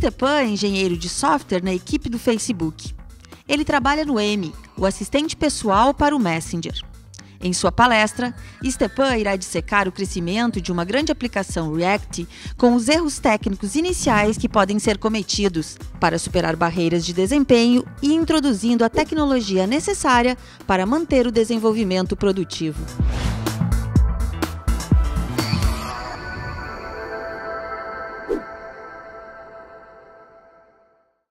Stepan é engenheiro de software na equipe do Facebook. Ele trabalha no M, o assistente pessoal para o Messenger. Em sua palestra, Stepan irá dissecar o crescimento de uma grande aplicação React com os erros técnicos iniciais que podem ser cometidos para superar barreiras de desempenho e introduzindo a tecnologia necessária para manter o desenvolvimento produtivo.